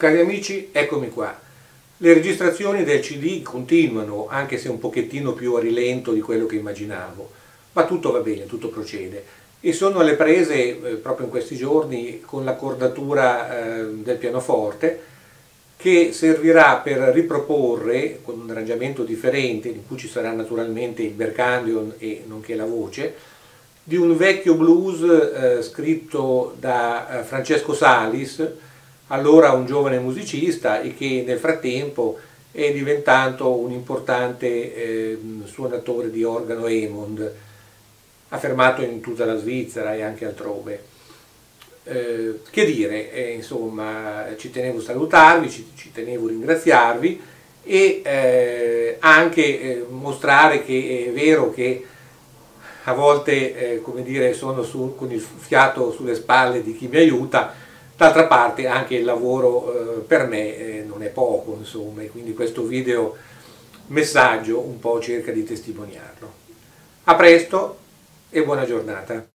Cari amici, eccomi qua. Le registrazioni del CD continuano, anche se un pochettino più a rilento di quello che immaginavo, ma tutto va bene, tutto procede. E sono alle prese eh, proprio in questi giorni con l'accordatura eh, del pianoforte che servirà per riproporre con un arrangiamento differente, in cui ci sarà naturalmente il bercandion e nonché la voce, di un vecchio blues eh, scritto da eh, Francesco Salis, allora un giovane musicista e che nel frattempo è diventato un importante eh, suonatore di organo Emond, affermato in tutta la Svizzera e anche altrove. Eh, che dire, eh, insomma, ci tenevo a salutarvi, ci, ci tenevo a ringraziarvi e eh, anche eh, mostrare che è vero che a volte, eh, come dire, sono su, con il fiato sulle spalle di chi mi aiuta, D'altra parte anche il lavoro eh, per me eh, non è poco, insomma, e quindi questo video messaggio un po' cerca di testimoniarlo. A presto e buona giornata.